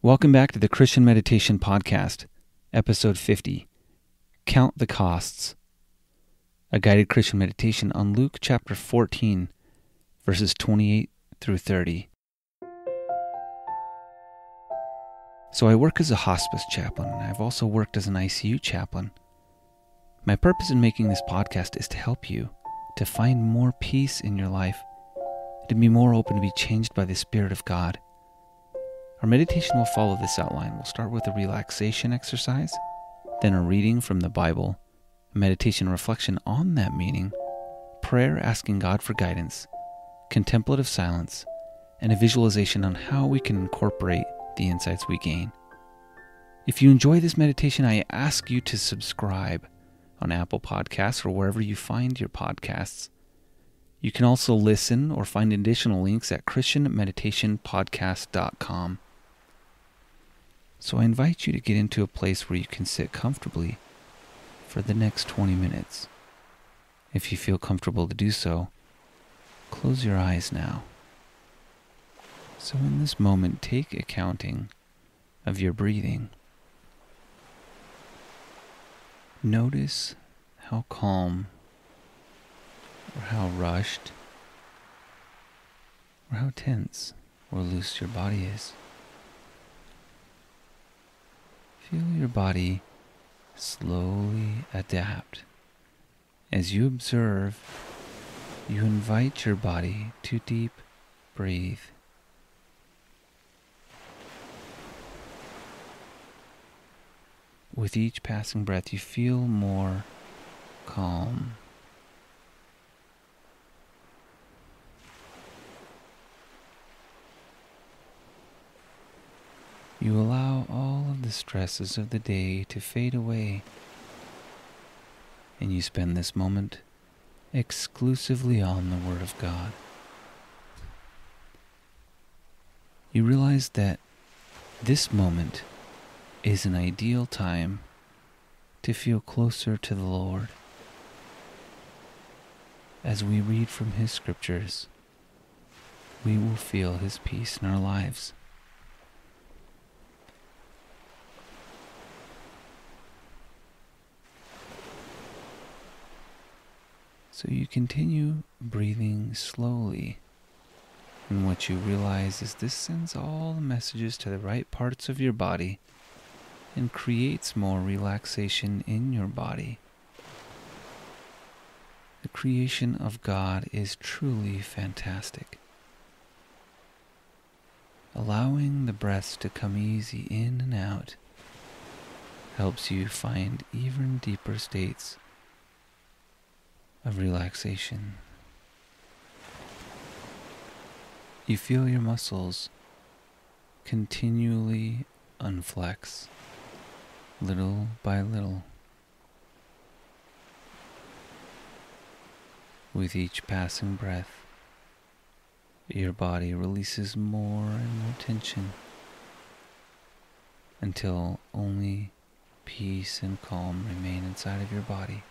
Welcome back to the Christian Meditation Podcast, Episode 50 Count the Costs. A guided Christian meditation on Luke chapter 14, verses 28 through 30. So, I work as a hospice chaplain, and I've also worked as an ICU chaplain. My purpose in making this podcast is to help you to find more peace in your life, to be more open to be changed by the Spirit of God our meditation will follow this outline. We'll start with a relaxation exercise, then a reading from the Bible, a meditation reflection on that meaning, prayer asking God for guidance, contemplative silence, and a visualization on how we can incorporate the insights we gain. If you enjoy this meditation, I ask you to subscribe on Apple Podcasts or wherever you find your podcasts. You can also listen or find additional links at ChristianMeditationPodcast.com. So I invite you to get into a place where you can sit comfortably for the next 20 minutes. If you feel comfortable to do so, close your eyes now. So in this moment, take accounting of your breathing. Notice how calm or how rushed or how tense or loose your body is. Feel your body slowly adapt. As you observe, you invite your body to deep breathe. With each passing breath, you feel more calm. You allow all the stresses of the day to fade away, and you spend this moment exclusively on the Word of God. You realize that this moment is an ideal time to feel closer to the Lord. As we read from His scriptures, we will feel His peace in our lives. So you continue breathing slowly. And what you realize is this sends all the messages to the right parts of your body and creates more relaxation in your body. The creation of God is truly fantastic. Allowing the breaths to come easy in and out helps you find even deeper states of relaxation. You feel your muscles continually unflex, little by little. With each passing breath, your body releases more and more tension until only peace and calm remain inside of your body.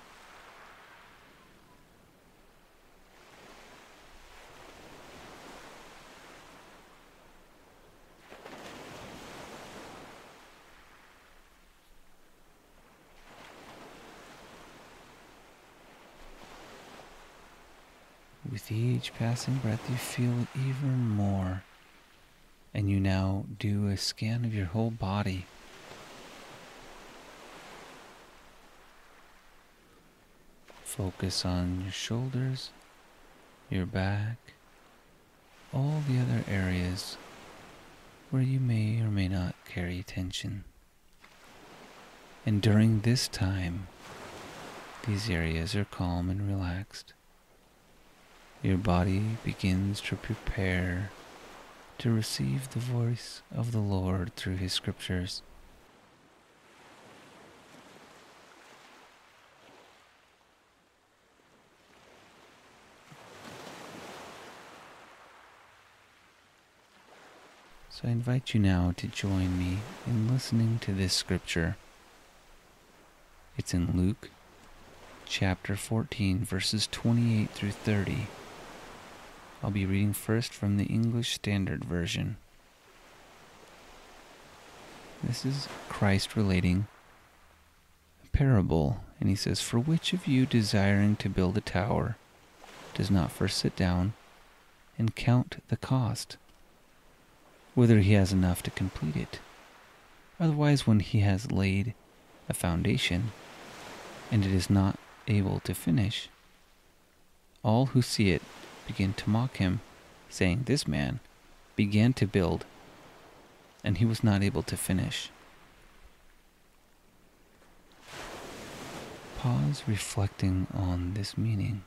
With each passing breath, you feel it even more. And you now do a scan of your whole body. Focus on your shoulders, your back, all the other areas where you may or may not carry tension. And during this time, these areas are calm and relaxed. Your body begins to prepare to receive the voice of the Lord through His scriptures. So I invite you now to join me in listening to this scripture. It's in Luke chapter 14, verses 28 through 30. I'll be reading first from the English Standard Version. This is Christ relating a parable, and he says, For which of you desiring to build a tower does not first sit down and count the cost, whether he has enough to complete it? Otherwise, when he has laid a foundation and it is not able to finish, all who see it begin to mock him, saying, This man began to build and he was not able to finish. Pause reflecting on this meaning.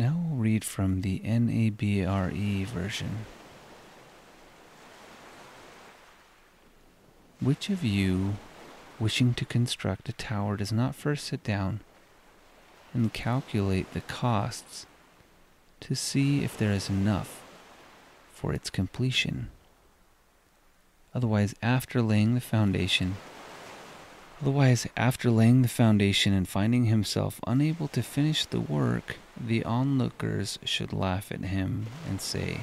Now we'll read from the NABRE version. Which of you, wishing to construct a tower, does not first sit down and calculate the costs to see if there is enough for its completion? Otherwise, after laying the foundation, Otherwise, after laying the foundation and finding himself unable to finish the work, the onlookers should laugh at him and say,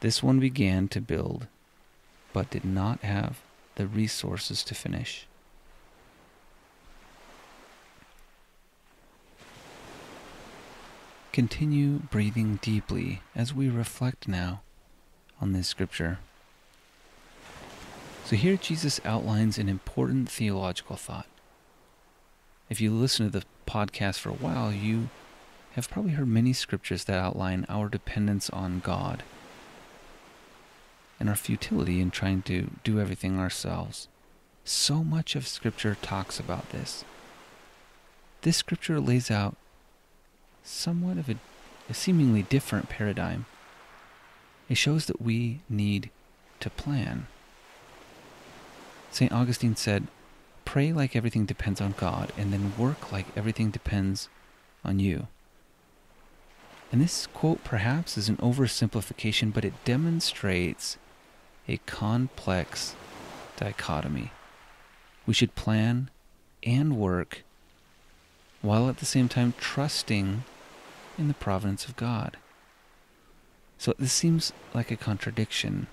This one began to build, but did not have the resources to finish. Continue breathing deeply as we reflect now on this scripture. So here Jesus outlines an important theological thought. If you listen to the podcast for a while, you have probably heard many scriptures that outline our dependence on God and our futility in trying to do everything ourselves. So much of scripture talks about this. This scripture lays out somewhat of a, a seemingly different paradigm. It shows that we need to plan. St. Augustine said, Pray like everything depends on God, and then work like everything depends on you. And this quote perhaps is an oversimplification, but it demonstrates a complex dichotomy. We should plan and work while at the same time trusting in the providence of God. So this seems like a contradiction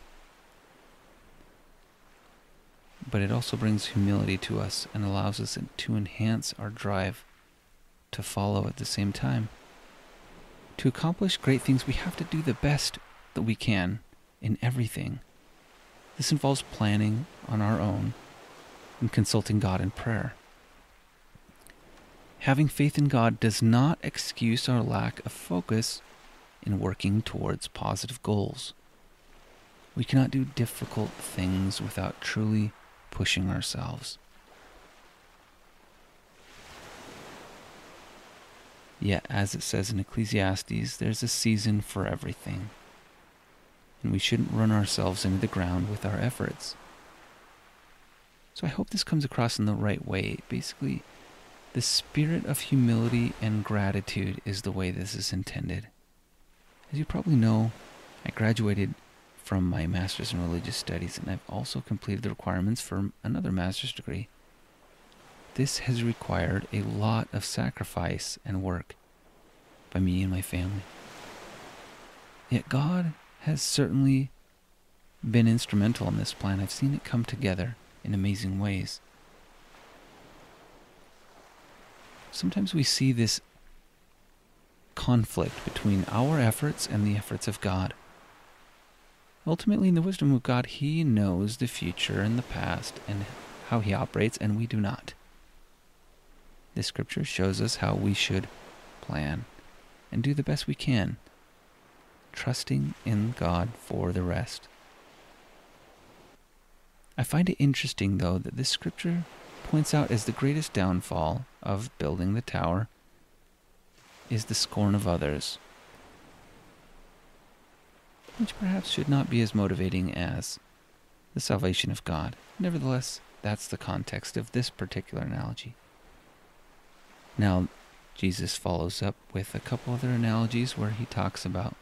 but it also brings humility to us and allows us to enhance our drive to follow at the same time. To accomplish great things, we have to do the best that we can in everything. This involves planning on our own and consulting God in prayer. Having faith in God does not excuse our lack of focus in working towards positive goals. We cannot do difficult things without truly pushing ourselves. Yet, as it says in Ecclesiastes, there's a season for everything. And we shouldn't run ourselves into the ground with our efforts. So I hope this comes across in the right way. Basically, the spirit of humility and gratitude is the way this is intended. As you probably know, I graduated from my master's in religious studies, and I've also completed the requirements for another master's degree. This has required a lot of sacrifice and work by me and my family. Yet God has certainly been instrumental in this plan. I've seen it come together in amazing ways. Sometimes we see this conflict between our efforts and the efforts of God. Ultimately, in the wisdom of God, He knows the future and the past and how He operates, and we do not. This scripture shows us how we should plan and do the best we can, trusting in God for the rest. I find it interesting, though, that this scripture points out as the greatest downfall of building the tower is the scorn of others. Which perhaps should not be as motivating as the salvation of God. Nevertheless, that's the context of this particular analogy. Now, Jesus follows up with a couple other analogies where he talks about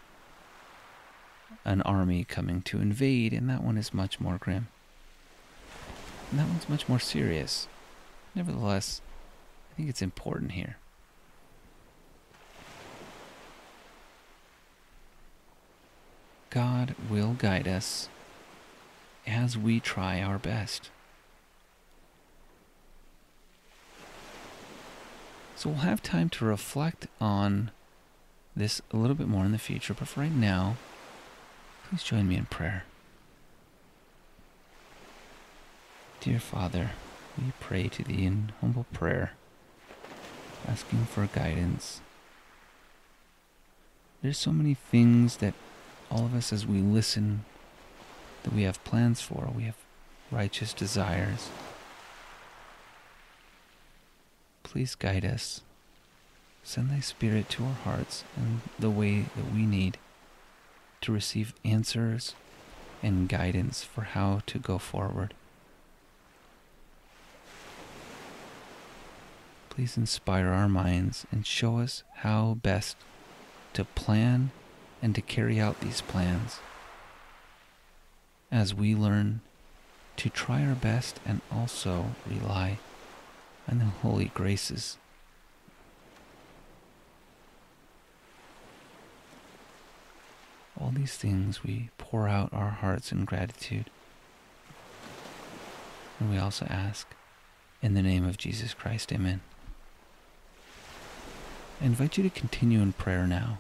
an army coming to invade, and that one is much more grim. And that one's much more serious. Nevertheless, I think it's important here. God will guide us as we try our best. So we'll have time to reflect on this a little bit more in the future, but for right now, please join me in prayer. Dear Father, we pray to Thee in humble prayer, asking for guidance. There's so many things that all of us, as we listen, that we have plans for, we have righteous desires. Please guide us. Send Thy Spirit to our hearts in the way that we need to receive answers and guidance for how to go forward. Please inspire our minds and show us how best to plan and to carry out these plans as we learn to try our best and also rely on the holy graces. All these things we pour out our hearts in gratitude. And we also ask, in the name of Jesus Christ, Amen. I invite you to continue in prayer now.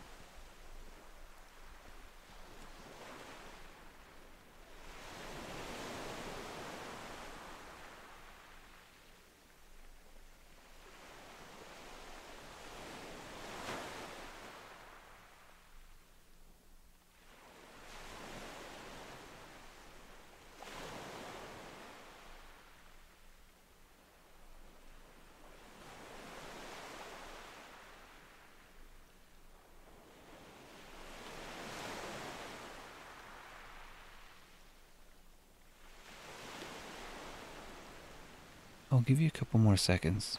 I'll give you a couple more seconds.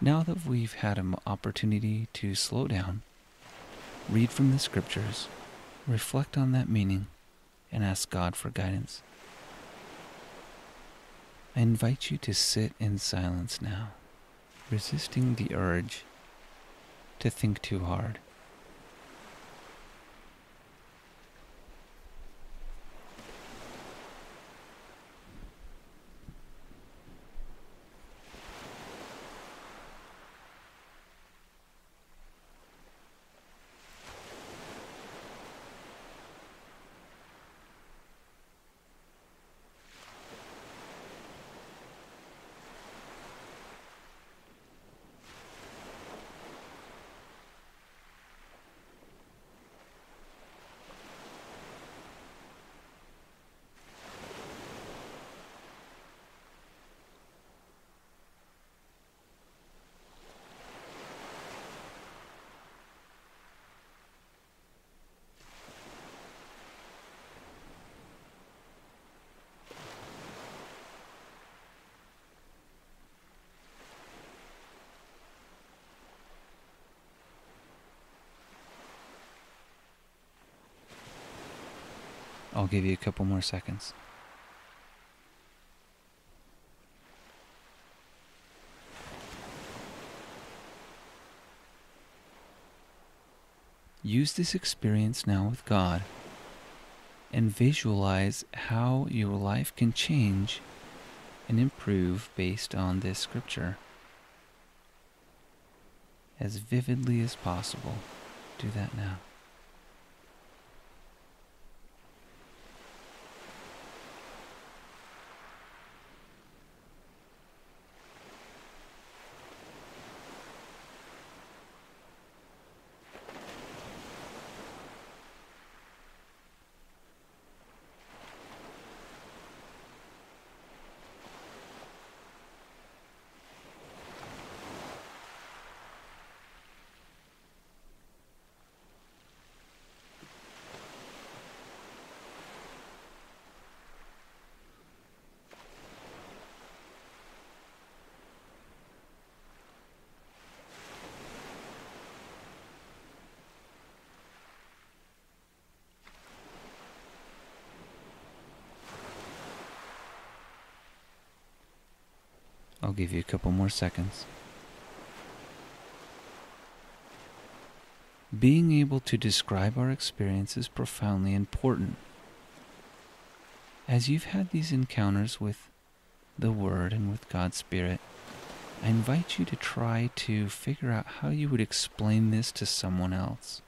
Now that we've had an opportunity to slow down, read from the scriptures, reflect on that meaning, and ask God for guidance, I invite you to sit in silence now, resisting the urge to think too hard. I'll give you a couple more seconds. Use this experience now with God and visualize how your life can change and improve based on this scripture as vividly as possible. Do that now. I'll give you a couple more seconds. Being able to describe our experience is profoundly important. As you've had these encounters with the Word and with God's Spirit, I invite you to try to figure out how you would explain this to someone else.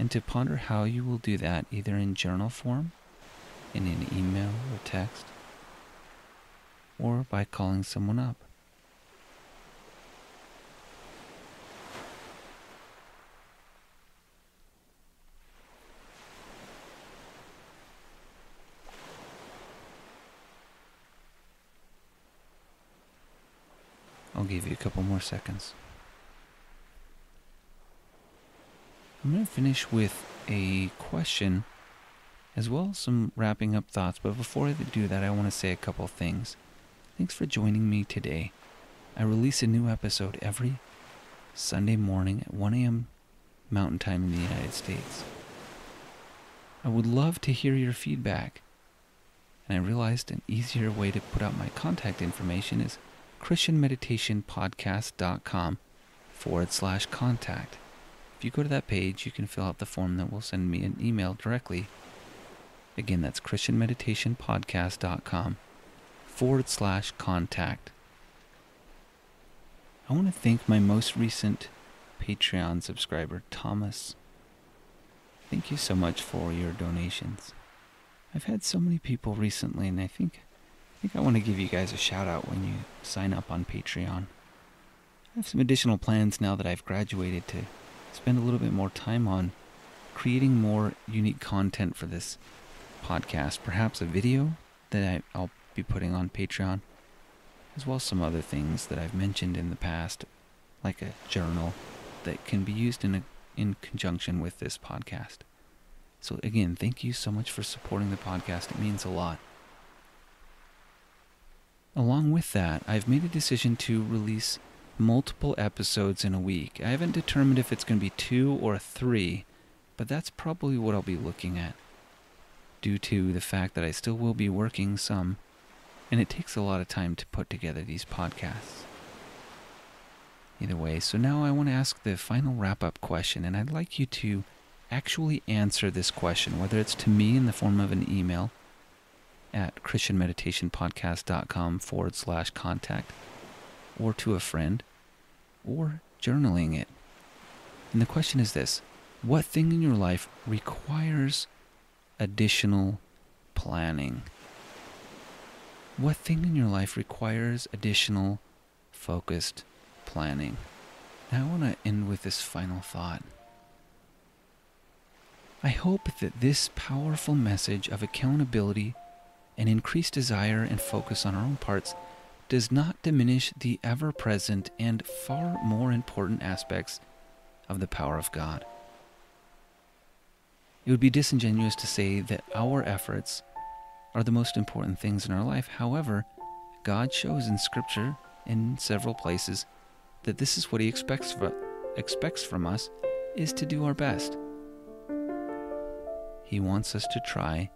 And to ponder how you will do that either in journal form, in an email or text, or by calling someone up. I'll give you a couple more seconds. I'm going to finish with a question as well as some wrapping up thoughts, but before I do that, I want to say a couple things. Thanks for joining me today. I release a new episode every Sunday morning at 1 a.m. Mountain Time in the United States. I would love to hear your feedback, and I realized an easier way to put out my contact information is christianmeditationpodcast.com forward slash contact. If you go to that page, you can fill out the form that will send me an email directly. Again, that's christianmeditationpodcast.com forward slash contact. I want to thank my most recent Patreon subscriber, Thomas. Thank you so much for your donations. I've had so many people recently, and I think I think I want to give you guys a shout out when you sign up on Patreon. I have some additional plans now that I've graduated to spend a little bit more time on creating more unique content for this podcast. Perhaps a video that I, will be putting on Patreon, as well as some other things that I've mentioned in the past, like a journal that can be used in a, in conjunction with this podcast. So again, thank you so much for supporting the podcast. It means a lot. Along with that, I've made a decision to release multiple episodes in a week. I haven't determined if it's going to be two or three, but that's probably what I'll be looking at, due to the fact that I still will be working some, and it takes a lot of time to put together these podcasts. Either way, so now I want to ask the final wrap up question, and I'd like you to actually answer this question, whether it's to me in the form of an email at christianmeditationpodcast.com forward slash contact or to a friend or journaling it. And the question is this What thing in your life requires additional planning? What thing in your life requires additional focused planning? Now I want to end with this final thought. I hope that this powerful message of accountability and increased desire and focus on our own parts does not diminish the ever present and far more important aspects of the power of God. It would be disingenuous to say that our efforts are the most important things in our life. However, God shows in Scripture in several places that this is what He expects, expects from us is to do our best. He wants us to try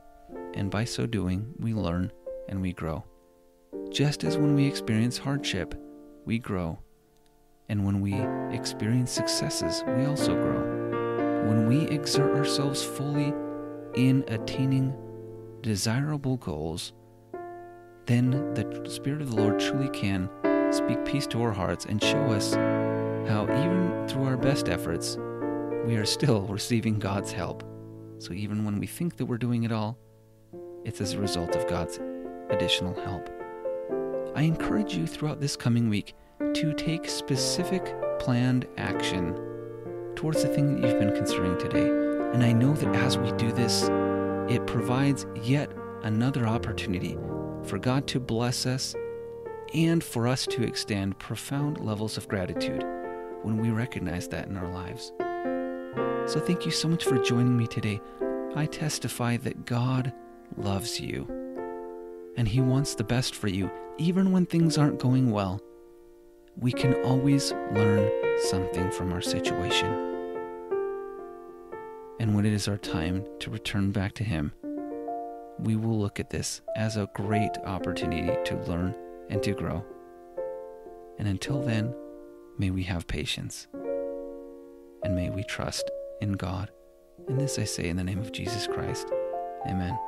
and by so doing, we learn and we grow. Just as when we experience hardship, we grow. And when we experience successes, we also grow. When we exert ourselves fully in attaining desirable goals, then the Spirit of the Lord truly can speak peace to our hearts and show us how, even through our best efforts, we are still receiving God's help. So even when we think that we're doing it all, it's as a result of God's additional help. I encourage you throughout this coming week to take specific planned action towards the thing that you've been considering today. And I know that as we do this, it provides yet another opportunity for God to bless us and for us to extend profound levels of gratitude when we recognize that in our lives. So, thank you so much for joining me today. I testify that God loves you. And He wants the best for you, even when things aren't going well. We can always learn something from our situation. And when it is our time to return back to Him, we will look at this as a great opportunity to learn and to grow. And until then, may we have patience and may we trust in God. And this I say in the name of Jesus Christ. Amen.